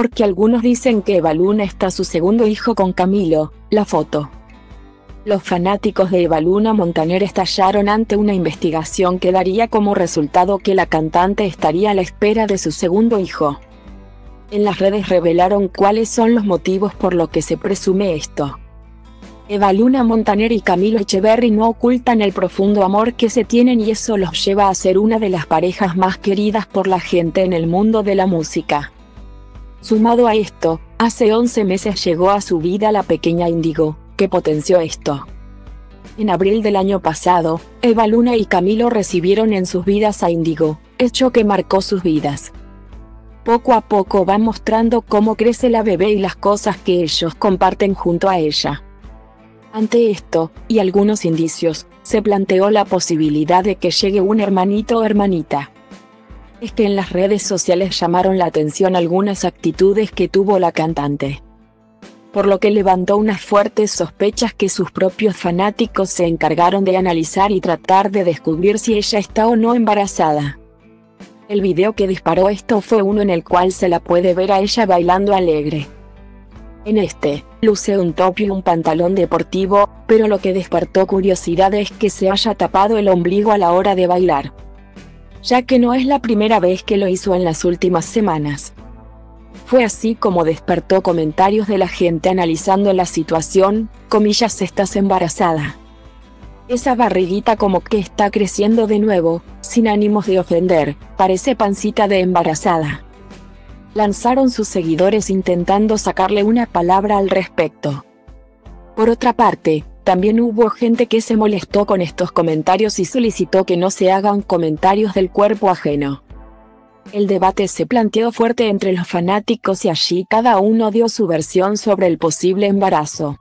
Porque algunos dicen que Evaluna está su segundo hijo con Camilo, la foto. Los fanáticos de Evaluna Montaner estallaron ante una investigación que daría como resultado que la cantante estaría a la espera de su segundo hijo. En las redes revelaron cuáles son los motivos por lo que se presume esto. Eva Luna Montaner y Camilo Echeverry no ocultan el profundo amor que se tienen y eso los lleva a ser una de las parejas más queridas por la gente en el mundo de la música. Sumado a esto, hace 11 meses llegó a su vida la pequeña Índigo, que potenció esto. En abril del año pasado, Eva Luna y Camilo recibieron en sus vidas a Índigo, hecho que marcó sus vidas. Poco a poco va mostrando cómo crece la bebé y las cosas que ellos comparten junto a ella. Ante esto, y algunos indicios, se planteó la posibilidad de que llegue un hermanito o hermanita. Es que en las redes sociales llamaron la atención algunas actitudes que tuvo la cantante. Por lo que levantó unas fuertes sospechas que sus propios fanáticos se encargaron de analizar y tratar de descubrir si ella está o no embarazada. El video que disparó esto fue uno en el cual se la puede ver a ella bailando alegre. En este, luce un top y un pantalón deportivo, pero lo que despertó curiosidad es que se haya tapado el ombligo a la hora de bailar. Ya que no es la primera vez que lo hizo en las últimas semanas. Fue así como despertó comentarios de la gente analizando la situación, comillas estás embarazada. Esa barriguita como que está creciendo de nuevo, sin ánimos de ofender, parece pancita de embarazada lanzaron sus seguidores intentando sacarle una palabra al respecto. Por otra parte, también hubo gente que se molestó con estos comentarios y solicitó que no se hagan comentarios del cuerpo ajeno. El debate se planteó fuerte entre los fanáticos y allí cada uno dio su versión sobre el posible embarazo.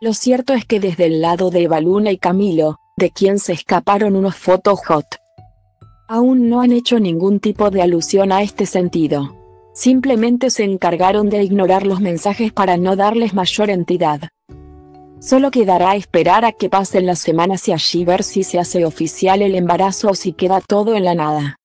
Lo cierto es que desde el lado de Evaluna y Camilo, de quien se escaparon unos fotos hot, aún no han hecho ningún tipo de alusión a este sentido. Simplemente se encargaron de ignorar los mensajes para no darles mayor entidad. Solo quedará esperar a que pasen las semanas y allí ver si se hace oficial el embarazo o si queda todo en la nada.